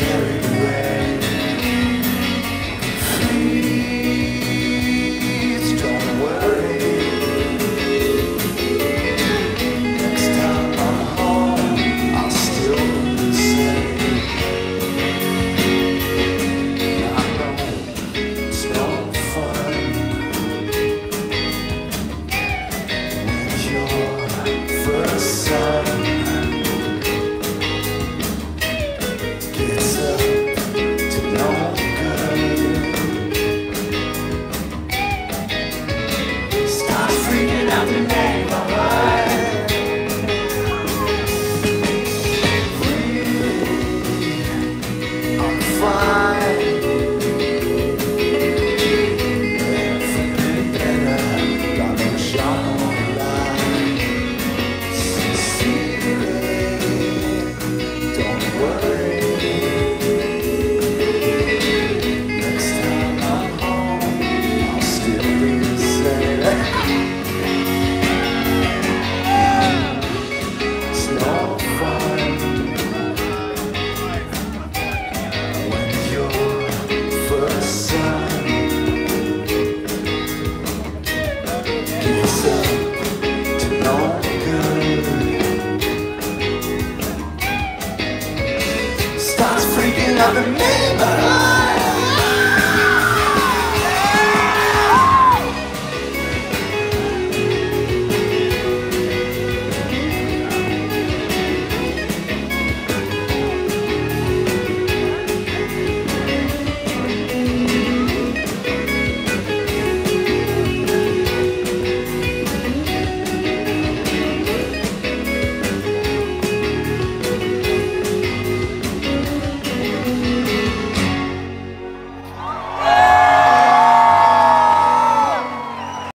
Spirit. the neighborhood.